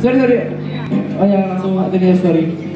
sorry sorry. Oh ya langsung ada dia sorry.